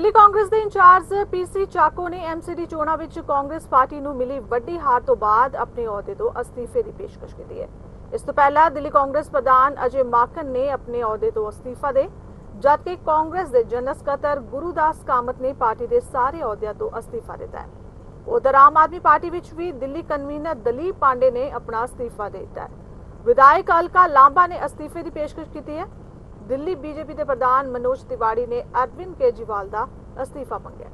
ਦਿੱਲੀ ਕਾਂਗਰਸ ਦੇ ਇੰਚਾਰਜ ਪੀਸੀ ਚਾਕੋ ਨੇ ਐਮਸੀਡੀ ਚੋਣਾਂ ਵਿੱਚ ਕਾਂਗਰਸ ਪਾਰਟੀ ਨੂੰ ਮਿਲੀ ਵੱਡੀ ਹਾਰ ਤੋਂ ਬਾਅਦ ਆਪਣੇ ਅਹੁਦੇ ਤੋਂ ਅਸਤੀਫੇ ਦੀ ਪੇਸ਼ਕਸ਼ ਕੀਤੀ ਹੈ। ਇਸ ਤੋਂ ਪਹਿਲਾਂ ਦਿੱਲੀ ਕਾਂਗਰਸ ਪ੍ਰਧਾਨ ਅਜੇ ਮਾਕਨ ਨੇ ਆਪਣੇ ਅਹੁਦੇ ਤੋਂ ਅਸਤੀਫਾ ਦੇ, ਜਦਕਿ ਕਾਂਗਰਸ ਦੇ ਜਨਰਲ ਸਕੱਤਰ ਗੁਰੂਦਾਸ ਕਾਮਤ ਨੇ ਪਾਰਟੀ ਦੇ ਸਾਰੇ ਅਹੁਦਿਆਂ ਤੋਂ ਅਸਤੀਫਾ ਦਿੱਤਾ ਹੈ। ਉਧਰ ਆਮ ਆਦਮੀ ਪਾਰਟੀ ਵਿੱਚ ਵੀ ਦਿੱਲੀ ਕਨਵੀਨਰ ਦਲੀਪ ਪਾਂਡੇ ਨੇ ਆਪਣਾ ਅਸਤੀਫਾ ਦੇ ਦਿੱਤਾ ਹੈ। ਵਿਧਾਇਕ ਅਲਕਾ ਲਾਂਬਾ ਨੇ ਅਸਤੀਫੇ ਦੀ ਪੇਸ਼ਕਸ਼ ਕੀਤੀ ਹੈ। ਦਿੱਲੀ ਬੀਜੇਪੀ ਦੇ ਪ੍ਰਧਾਨ ਮਨੋਜ ਤਿਵਾੜੀ ਨੇ ਅਰਵਿੰਦ ਕੇਜਰੀਵਾਲ ਦਾ ਅਸਤੀਫਾ ਮੰਗਿਆ।